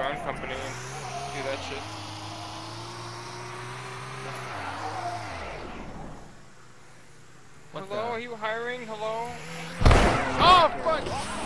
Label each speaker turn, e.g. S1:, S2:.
S1: your own company and do that shit.
S2: What
S1: Hello,
S2: the?
S1: are you hiring? Hello? Oh fuck!